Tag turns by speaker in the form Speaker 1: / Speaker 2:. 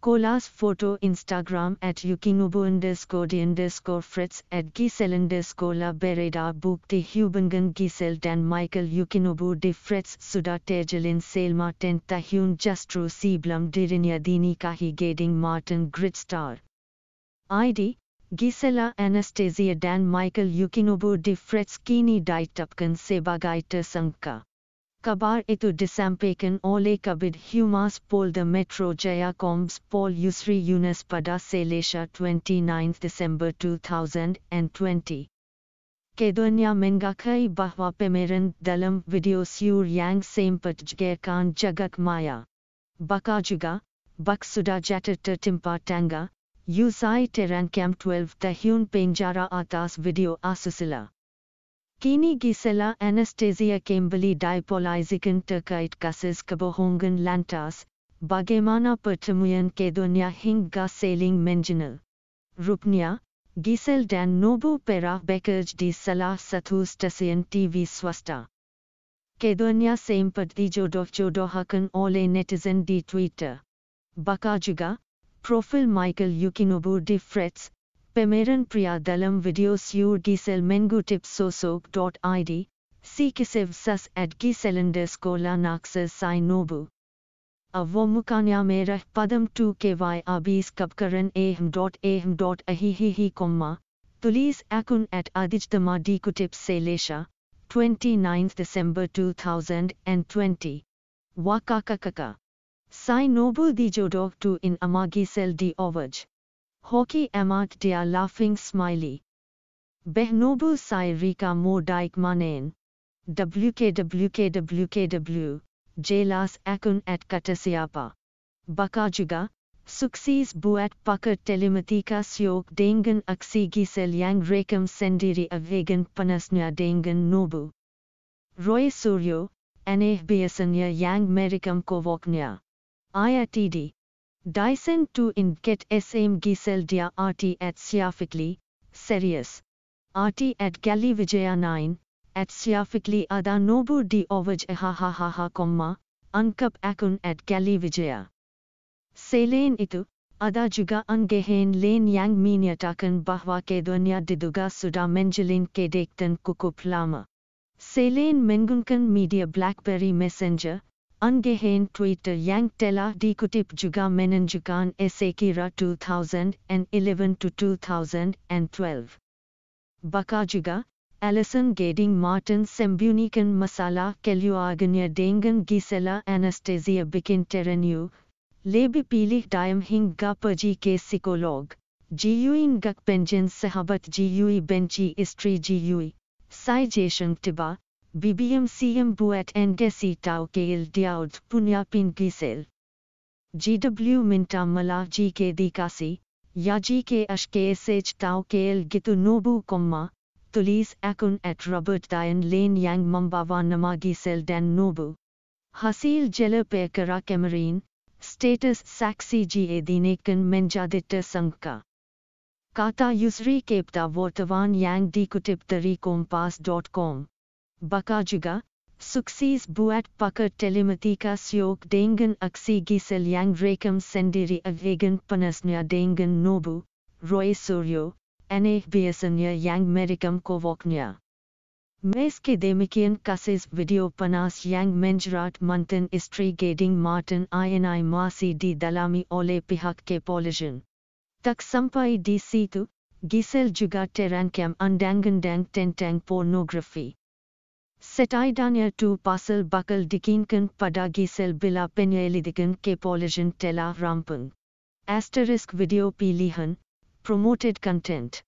Speaker 1: Colas photo Instagram at Yukinobu underscore de underscore Fritz at Giselle underscore la Bereda book de Hubingen Giselle dan Michael Yukinobu de Fritz Suda Tegelin Selma Tenta Hun Justru Siblum Dirinia Dini Kahi Gading Martin Gritstar. ID Gisela Anastasia dan Michael Yukinobu de Fritz Kini Ditupkan Sebagaita Sanka. Kabar itu disampaikan oleh Kabid Humas Polda Metro Jaya Combs Paul Yusri Yunus pada Selesha 29 December 2020. Keduanya mengakai bahwa pemeran dalam video sur yang sempat jgerkan jagak maya. Baka juga, bak sudah jatuh tertimpa tangga, usai terancam 12 tahun penjara atas video asusila. Kini Gisela Anastasia Kimberly Dipolizikan terkait kasus kebohongan lantas, bagaimana pertemuan keduanya hingga saling mengenal. Rupanya, Gisel dan Nobu pernah bekerja di salah satu stasiun TV swasta. Keduanya sempat dijodoh-jodohkan oleh netizen di Twitter. Baka juga, profil Michael Yukinobu di Fritz, Pemeran Priya dalam video sur Gisel Mengutip sosok.id, si kisiv sus at Giselender Skola Naxas Sai Nobu. Avomukanya merah padam 2 ky abis kapkaran ahm dot ahm dot ahihihi comma, police akun at adijdama dikutip selesha, 29 December 2020. Wakakakaka. Sai Nobu di jodoh tu in amagisel di हॉकी एमाट डिया laughing smiley बेहनोबू साइरी का मो Dyke मानेन। W के W K W K W J लास एक्न एट कटसियापा। बकाजुगा सुक्सीज बुएट पकर टेलीमतीका स्योक डेंगन अक्सीगी सेल यांग रेकम सेंडीरी अवेगन पनस्न्या डेंगन नोबू। रोय सूर्यो एनेह बियसन्य यांग मेरिकम कोवोक्न्या। T D Dyson 2 in get SM Gisel dia RT at Siafically, Serious. RT at Gali Vijaya 9, at Siafically Ada Nobu di Ovaj ha ha ha ha comma, Unkap Akun at Gali Vijaya. Selain itu, ada juga unggahan lain yang menyatakan bahwa keduanya diduga sudah menjalin kedekatan cukup lama. Selain menggunakan media BlackBerry Messenger, Unggahan Twitter yang telah dikutip juga menunjukkan sekira 2011 to 2012. Baka juga, Alison Gading Martin sembunyikan masalah keluarganya dengan Gisela Anastasia bikin terenu, lebih pilih diam hingga pergi ke psikolog. Giui gak penjen sahabat Giui benci istri Giui. Sai Jason tiba, BBM CM buat Ngesi tau kail diaud punya pin gisel. GW minta malah GK dikasi, ya GK ashke sh tau kail gitu nobu komma, tulis akun at Robert Dian lane yang membawa nama gisel dan nobu. Hasil jela perkara kemarin, status saksi GA dinaikkan menjadi tersangka. Kata Yusri Kepta Wartawan yang dikutip dari kompas.com. Baka juga, sukses buat pakar telematika syok dengan aksi gisel yang rekam sendiri avegan panasnya dengan nobu, Roy Suryo, aneh biasanya yang merekam kovoknya. Meski demikian kasus video panas yang menjerat mantan istri Gading Martin ini masih didalami oleh pihak kepolisian. Tak sampai di situ, Gisel juga terancam undang-undang tentang pornografi. Setaidanya tu pasal bakal dikinkan pada gisel bila penyelidikan kepolisian telah rampung. Asterisk video pilihan, promoted content.